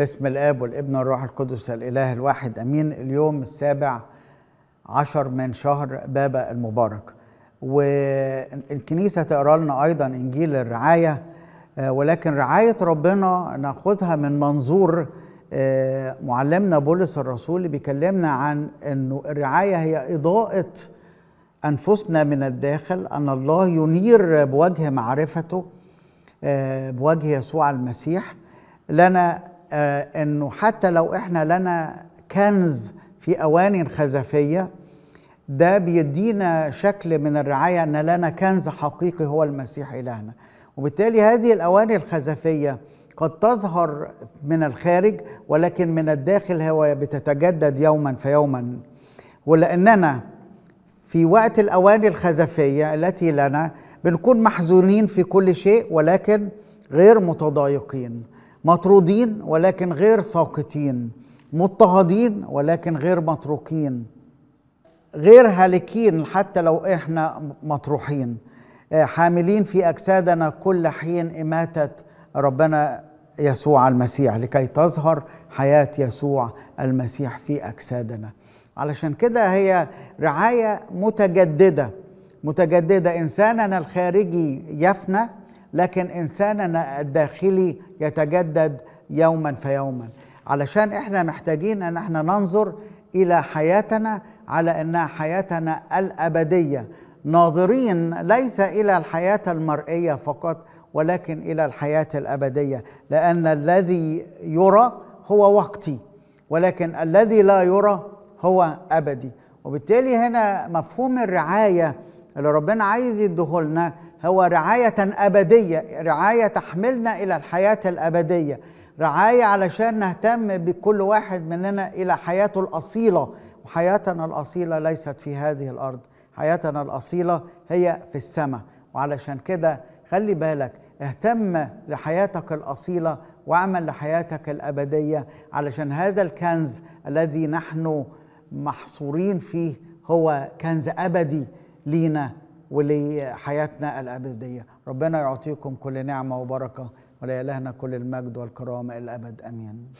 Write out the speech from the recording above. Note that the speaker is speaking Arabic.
باسم الآب والابن والروح القدس الإله الواحد أمين. اليوم السابع عشر من شهر بابا المبارك. والكنيسة تقرأ لنا أيضا إنجيل الرعاية ولكن رعاية ربنا ناخدها من منظور معلمنا بولس الرسول اللي بيكلمنا عن إنه الرعاية هي إضاءة أنفسنا من الداخل أن الله ينير بوجه معرفته بوجه يسوع المسيح. لنا إنه حتى لو إحنا لنا كنز في اواني خزفية ده بيدينا شكل من الرعاية إن لنا كنز حقيقي هو المسيح إلهنا. وبالتالي هذه الاواني الخزفية قد تظهر من الخارج ولكن من الداخل هو بتتجدد يوما فيوما. ولأننا في وقت الاواني الخزفية التي لنا بنكون محزونين في كل شيء ولكن غير متضايقين. مطرودين ولكن غير ساقطين مضطهدين ولكن غير متروكين غير هالكين حتى لو إحنا مطروحين. حاملين في أجسادنا كل حين اماته ربنا يسوع المسيح لكي تظهر حياة يسوع المسيح في أجسادنا. علشان كده هي رعاية متجددة متجددة. إنساننا الخارجي يفنى لكن انساننا الداخلي يتجدد يوما فيوما. علشان إحنا محتاجين إن إحنا ننظر إلى حياتنا على انها حياتنا الأبدية. ناظرين ليس إلى الحياة المرئية فقط ولكن إلى الحياة الأبدية. لأن الذي يرى هو وقتي ولكن الذي لا يرى هو أبدي. وبالتالي هنا مفهوم الرعاية اللي ربنا عايز يديهولنا هو رعاية أبدية رعاية تحملنا إلى الحياة الأبدية. رعاية علشان نهتم بكل واحد مننا إلى حياته الأصيلة. وحياتنا الأصيلة ليست في هذه الأرض. حياتنا الأصيلة هي في السماء. وعلشان كده خلي بالك اهتم لحياتك الأصيلة واعمل لحياتك الأبدية. علشان هذا الكنز الذي نحن محصورين فيه هو كنز أبدي لينا. ولحياتنا الأبدية. ربنا يعطيكم كل نعمة وبركة ولإلهنا كل المجد والكرامة إلى الأبد. آمين.